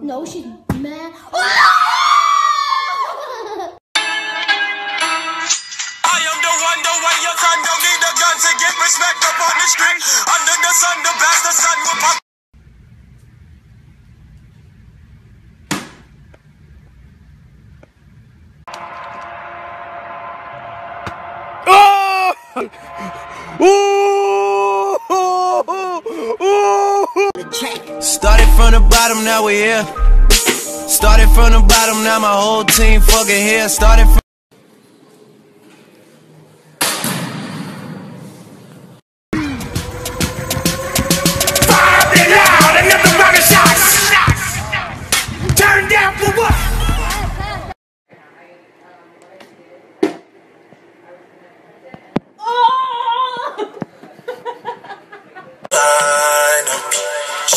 No, she's mad. respect up on the street. Under the sun, the best the sun will. Oh! Oh! Oh! Oh! Started from the bottom, now we here. Started from the bottom, now my whole team fucking here. Started from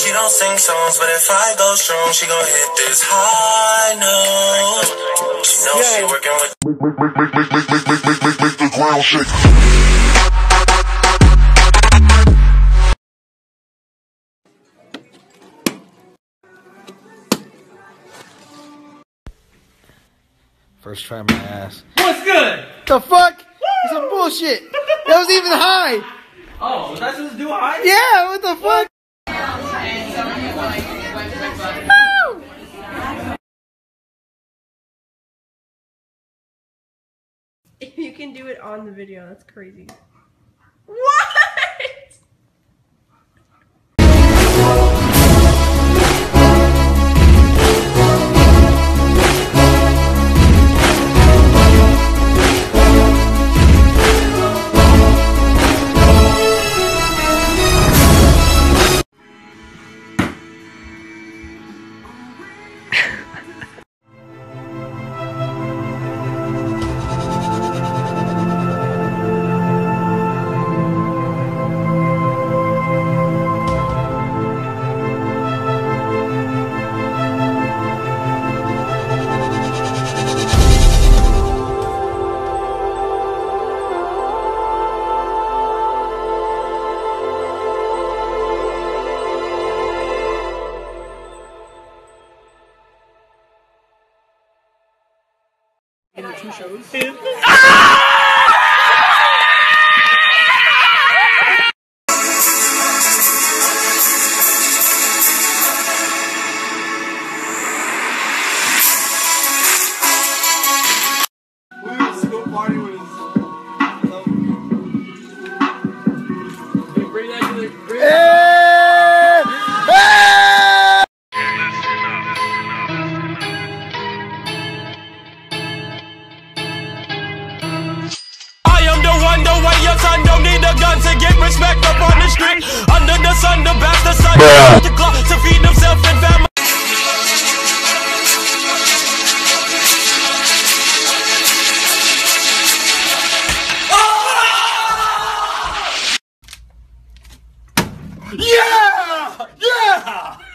She don't sing songs, but if I go strong, she gon' hit this high note. She knows she working with. make, make, make, make, make, make, make, make, make, make the ground shake. First try my ass. What's good? The fuck? It's some bullshit. That was even high. Oh, was I supposed to do high? Yeah, what the fuck? Can do it on the video, that's crazy. nachos. Son don't need a gun to get respect up on the street. Under the sun, the bastard son Bruh. the clock to feed himself and family. Yeah! Yeah!